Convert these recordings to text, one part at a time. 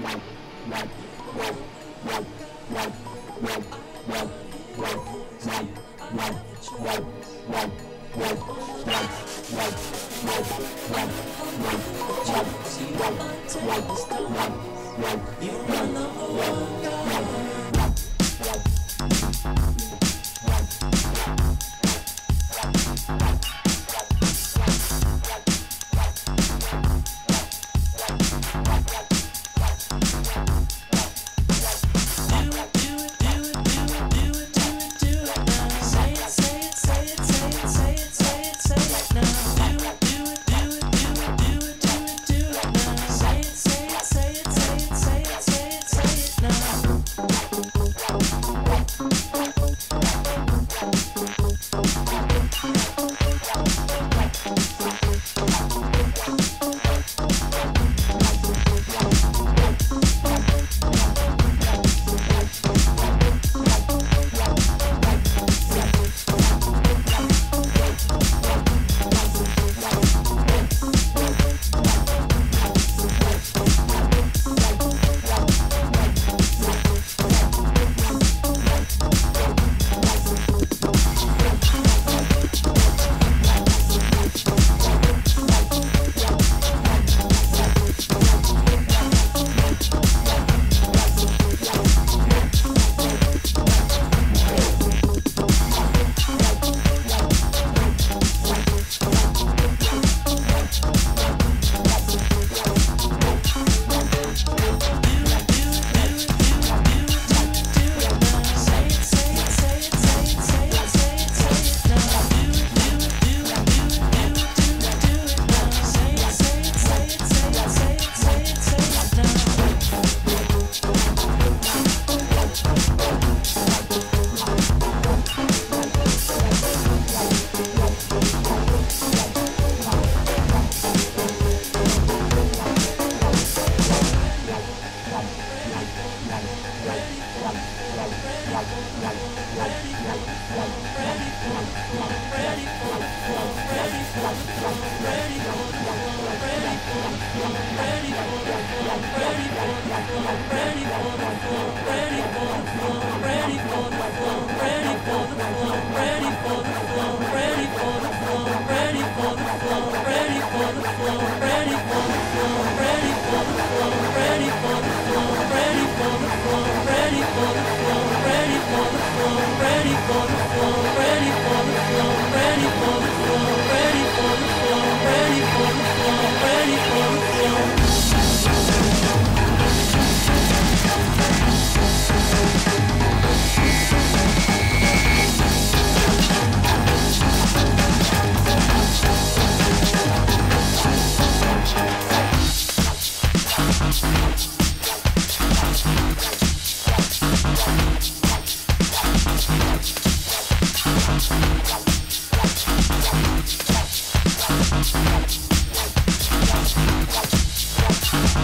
You. run the whole Thank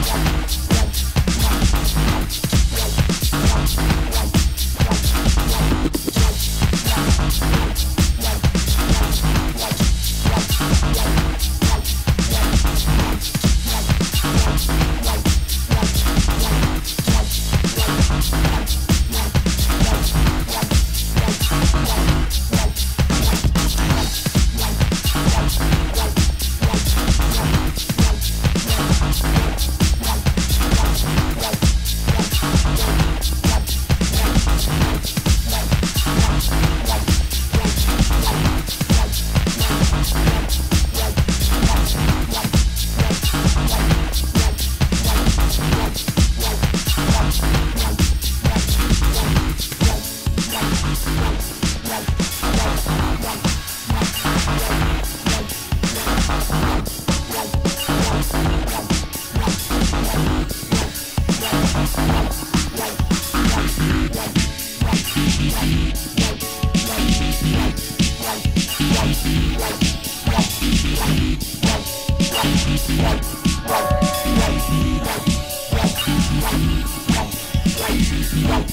Música We'll.